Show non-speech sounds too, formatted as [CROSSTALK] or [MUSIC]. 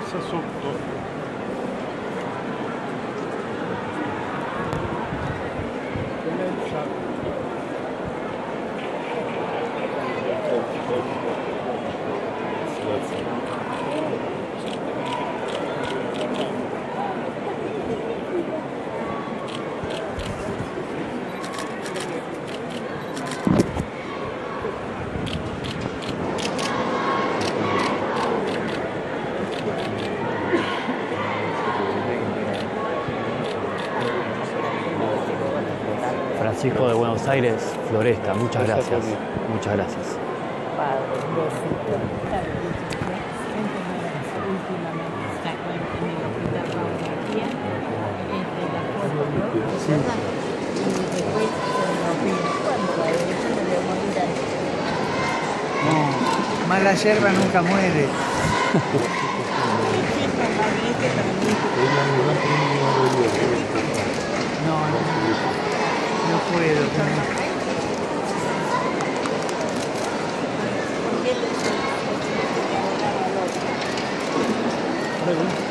força sobre todo. Francisco de Buenos Aires, Floresta, muchas gracias. Muchas gracias. No, mala yerba nunca muere. [LAUGHS] Hello.